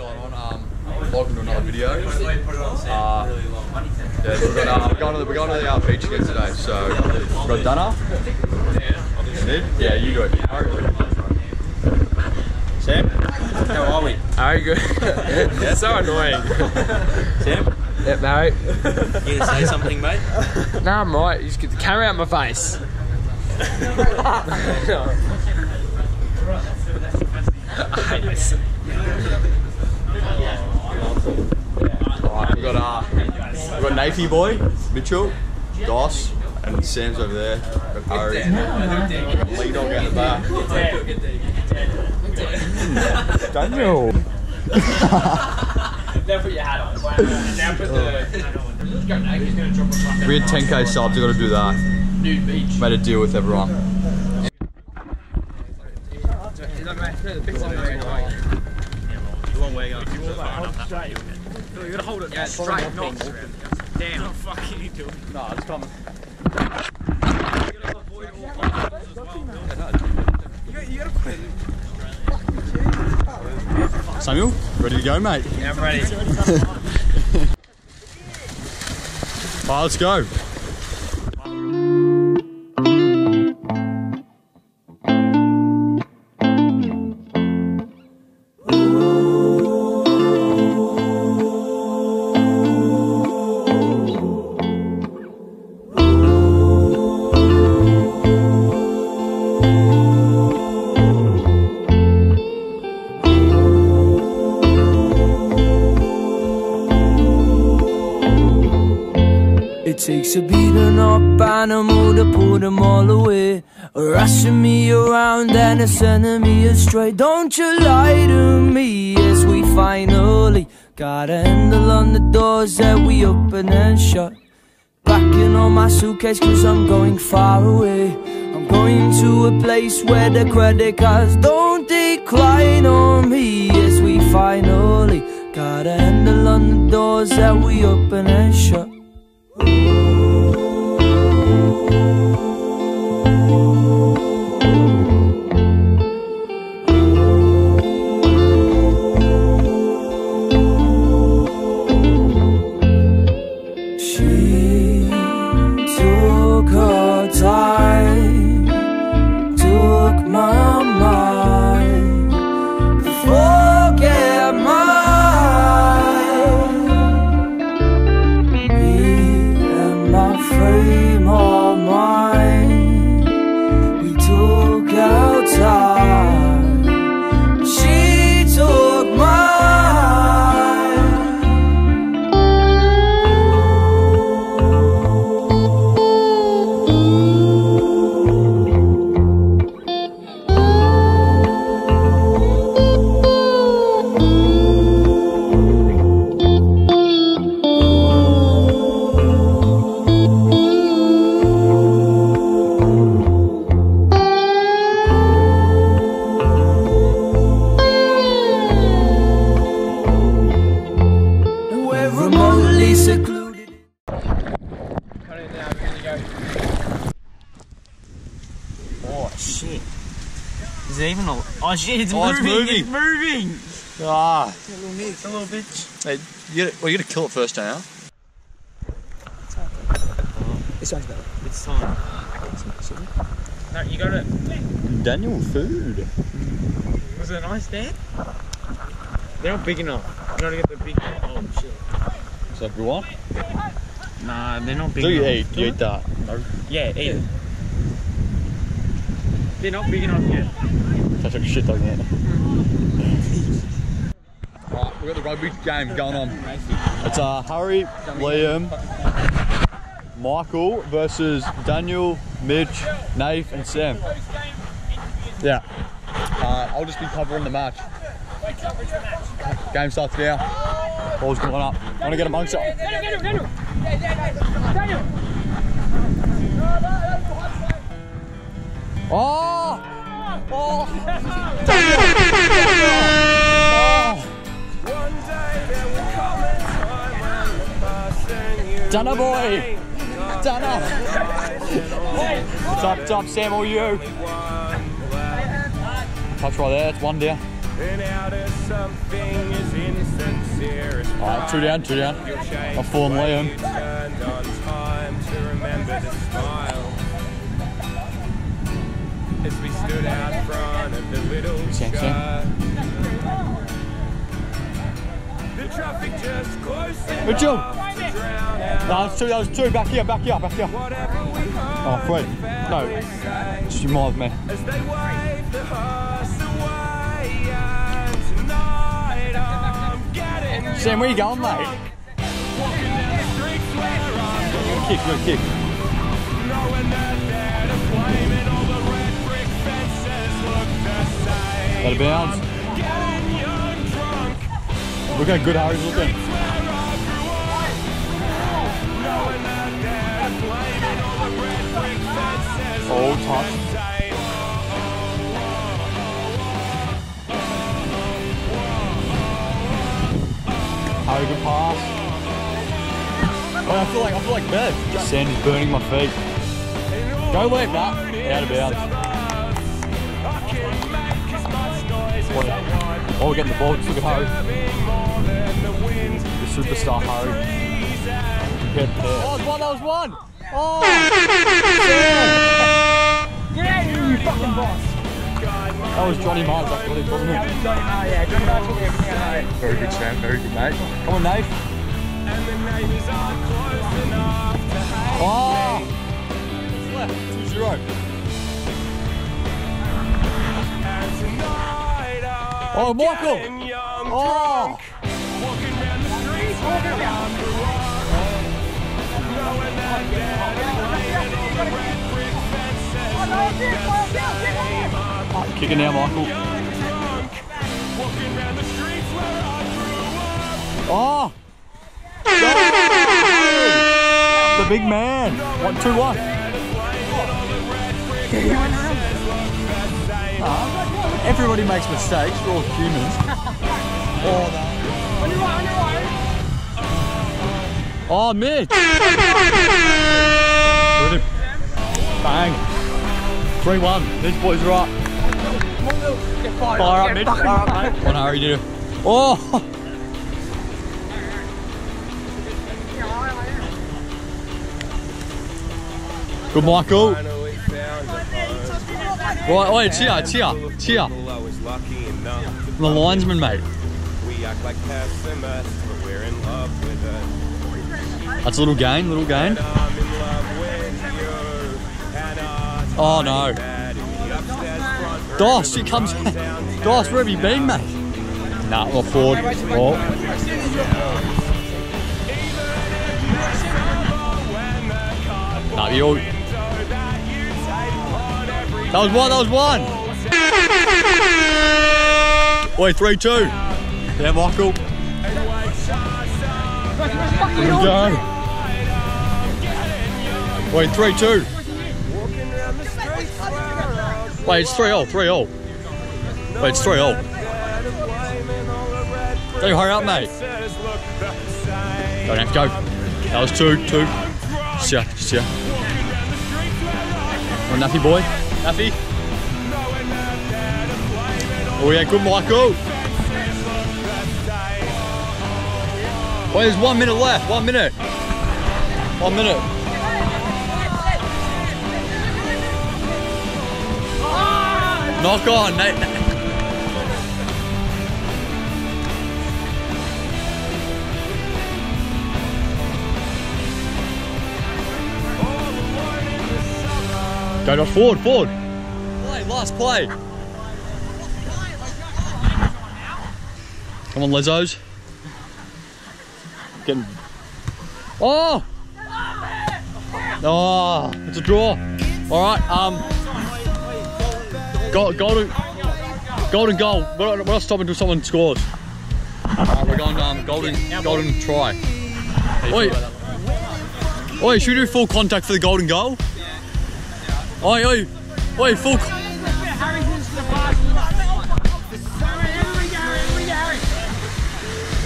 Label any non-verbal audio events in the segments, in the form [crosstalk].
going on? Um, welcome to another video. Uh, yeah, we're, gonna, uh, we're going to the, we're going to the uh, beach again today. So, we've got Dunner. Sid? Yeah, you do it. Sam? How are we? Are you good. [laughs] That's so annoying. Sam? Yeah, mate. You gonna say something, mate? No, I'm right. You just get the camera out my face. [laughs] [laughs] I hate this. Alright, we've got, uh, we've got Navy boy, Mitchell, Doss, and Sam's over there. Got Harry. We've got Lee Dog out the back. [laughs] Daniel. [laughs] Now put your hat on. Now put the. He's gonna drop a We had 10k subs, we got to do that. nude beach. Made a deal with everyone. Long way going. You gotta hold it straight, not down. Fuck you doing. Nah, it's coming. Samuel, ready to go, mate? Yeah, I'm ready. [laughs] Alright, let's go. Animal to pull them all away. Rushing me around and it's sending me astray. Don't you lie to me as we finally got a handle on the doors that we open and shut. Packing all my suitcase cause I'm going far away. I'm going to a place where the credit cards don't decline on me as we finally got a handle on the doors that we open and shut. Oh shit, it's Oh, it's moving. moving. It's moving. Ah, It's a little bitch. hey, you gotta, well, you gotta kill it first, now. It's time. No, you got it. Daniel, food. Was it nice, Dan? They're not big enough. You gotta get the big. Oh shit. So if you want, Nah, they're not big do you enough. eat? Do you eat that? No. Yeah, eat it. They're not big enough yet. That's like a shit dog yet. Alright, we've got the rugby game going on. It's uh, Harry, Liam, Michael versus Daniel, Mitch, Nate, and Sam. Yeah. Uh, I'll just be covering the match. Game starts now. Ball's going up. Want to get amongst it. Dunner boy! Dunner! Top, top, Sam, or you? Touch right there, it's one down. something as insincere as Alright, two down, two down. I'm falling Liam. time to remember to smile. As we stood out front of the little Good job. out No, that's two, that was two. Back here, back here, back here. Oh, Fred. No, just you mind me. Sam, where you going, mate? I'm Kick, good kick. knowing that they're Look how good Harry's looking. where I grew up, knowing that they're to blame and all the red brick fences Oh, touch. Harry, good pass. Oh, I feel like I feel like Bev. Sand is burning my feet. Go left, that. Out of bounds. Oh, we're getting the ball. Just look at Harry. The superstar Harry. Head there. Oh, that was one. That was one. Oh. Get out of here, you fucking boss. That was Johnny Mars, I believe, wasn't it? Johnny Marr, yeah, Johnny Marr took everything out of. Very good, Sam. Very good, mate. Come on, Nate. Oh! It's left. 2 0. Oh, Michael! Oh! Oh, kicking now, Michael. Oh! The big man. One, two, one. Everybody makes mistakes. We're all humans. [laughs] oh, no. Oh, Mitch. Bang. 3 1. These boys are up. Fire up, Mitch. Fire up, mate. Come on, Harry, do. Oh! Good, Michael. Right, oi, cheer, cheer, cheer. The linesman, mate. We act like pessimists, but we're in love with it. That's a little gain, little gain. Oh, no. mad in the upstairs front room Dos, of he comes. rundown Dos, where have you been, mate? Nah, well, forward. Oh. Nah, you all. That was one, that was one. Wait, 3 2. Yeah, Michael. We go. Wait, 3 2. Wait, it's 3 0, 3 0. Wait, it's 3 0. Don't you hurry up, mate. Don't have to go. That was 2 2. See ya, see ya. Oh, Naffy boy. Naffy. Oh, yeah, good, Michael. Wait, there's one minute left. One minute. One minute. Knock on, Nate. Go to forward, forward. Play, last play. Come on, Lizzo's. Getting. Oh! Oh, it's a draw. All right, um. Go, golden, golden goal. We're not, we're not stopping until someone scores. Right, we're going um, golden, golden try. Oi, oi, should we do full contact for the golden goal? Oi, oi, oi, full.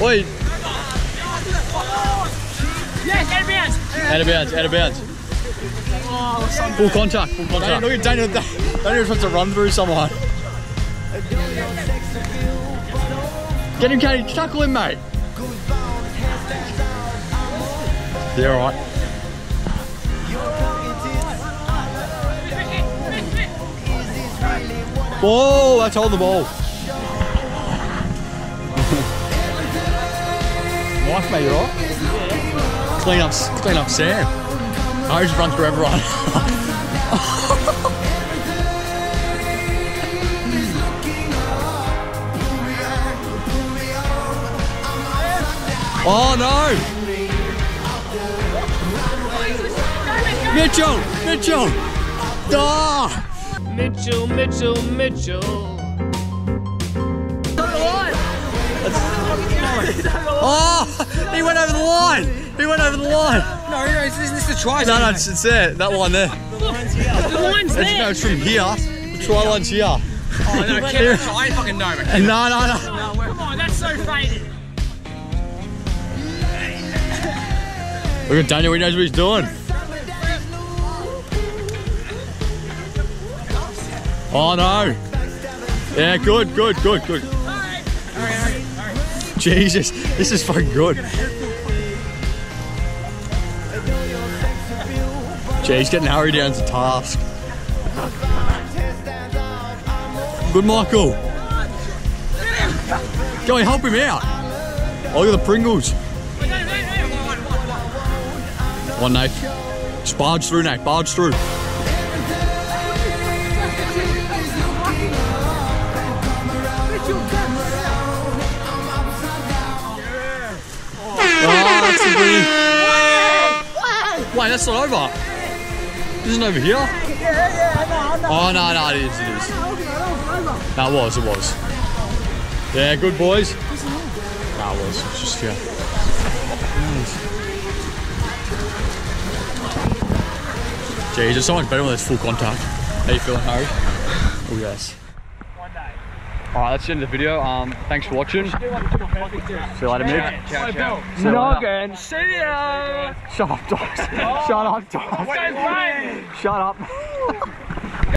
Oi, Yes, out of bounds. out of bounds, out of bounds. Full contact, full contact. Look at Daniel. Daniel wants to run through someone. Get him, Katie. Tackle him, mate. Yeah, all right. Whoa, that's hold the ball. [laughs] nice, mate, you all right? Clean up, clean up Sam. I just run through everyone. [laughs] oh no! Mitchell! Mitchell! Ah! Mitchell, Mitchell, Mitchell. [laughs] Oh! He went over the line! He went over the line! No, no, isn't this the try No, no, it's, it's there. That line there. The line's It's, no, it's from here. The try line's here. Oh, no, [laughs] Kevin, I ain't fucking know, man. No, no, no. Come on, that's so faded. Look at Daniel, he knows what he's doing. Oh no. Yeah, good, good, good, good. Jesus, this is fucking good. He's getting Harry down to task. Good, Michael. Go and help him out. Oh, look at the Pringles. One, Nate. Just barge through, Nate. Barge through. Oh, that's win. Wait, that's not over. Isn't over here? Oh, no, no, it is, it is. No, it was, it was. Yeah, good boys. No, it was. Just here. Jeez, it's so much better when it's full contact. How you feeling, Harry? [sighs] Oh, yes. Alright, that's the end of the video. Um, thanks for watching. See you later, mate. Ciao, ciao. See. Noggin, see ya. Shut up, dogs. Shut up, dogs. Shut up. [laughs]